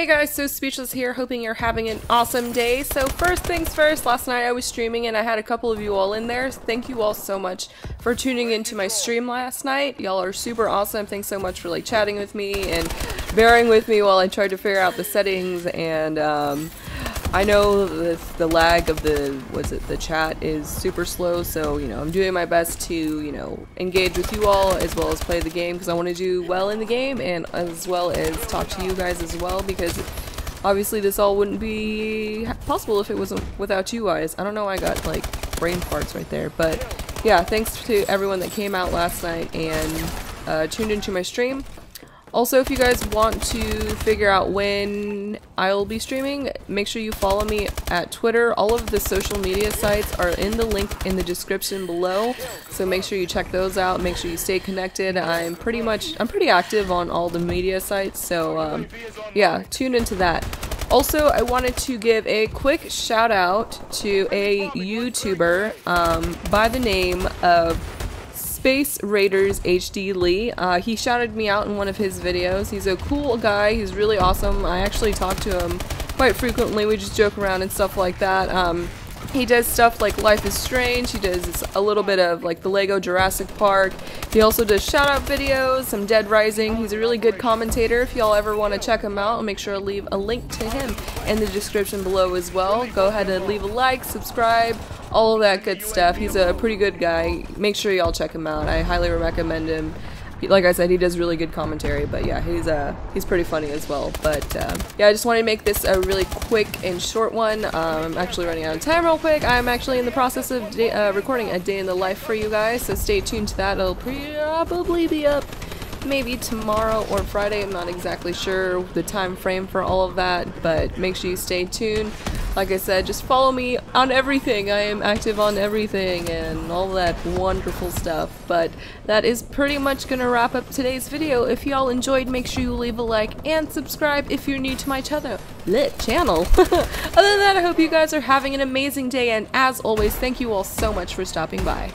Hey guys, so Speechless here, hoping you're having an awesome day. So first things first, last night I was streaming and I had a couple of you all in there. Thank you all so much for tuning into my stream last night. Y'all are super awesome. Thanks so much for like chatting with me and bearing with me while I tried to figure out the settings and um, I know the, the lag of the was it the chat is super slow, so you know I'm doing my best to you know engage with you all as well as play the game because I want to do well in the game and as well as talk to you guys as well because obviously this all wouldn't be possible if it wasn't without you guys. I don't know I got like brain farts right there, but yeah, thanks to everyone that came out last night and uh, tuned into my stream. Also, if you guys want to figure out when I'll be streaming, make sure you follow me at Twitter. All of the social media sites are in the link in the description below, so make sure you check those out. Make sure you stay connected. I'm pretty much, I'm pretty active on all the media sites, so um, yeah, tune into that. Also, I wanted to give a quick shout out to a YouTuber um, by the name of Space Raiders HD Lee. Uh, he shouted me out in one of his videos. He's a cool guy. He's really awesome. I actually talk to him quite frequently. We just joke around and stuff like that. Um, he does stuff like Life is Strange. He does a little bit of like the Lego Jurassic Park. He also does shout out videos, some Dead Rising. He's a really good commentator. If y'all ever want to check him out, I'll make sure to leave a link to him in the description below as well. Go ahead and leave a like, subscribe, all of that good stuff. He's a pretty good guy. Make sure y'all check him out. I highly recommend him. Like I said, he does really good commentary, but yeah, he's uh he's pretty funny as well. But uh, yeah, I just wanted to make this a really quick and short one. Um, I'm actually running out of time real quick. I'm actually in the process of day, uh, recording a day in the life for you guys, so stay tuned to that. It'll probably be up maybe tomorrow or Friday. I'm not exactly sure the time frame for all of that, but make sure you stay tuned. Like I said, just follow me on everything. I am active on everything and all that wonderful stuff. But that is pretty much gonna wrap up today's video. If y'all enjoyed, make sure you leave a like and subscribe if you're new to my channel. Lit channel. Other than that, I hope you guys are having an amazing day and as always, thank you all so much for stopping by.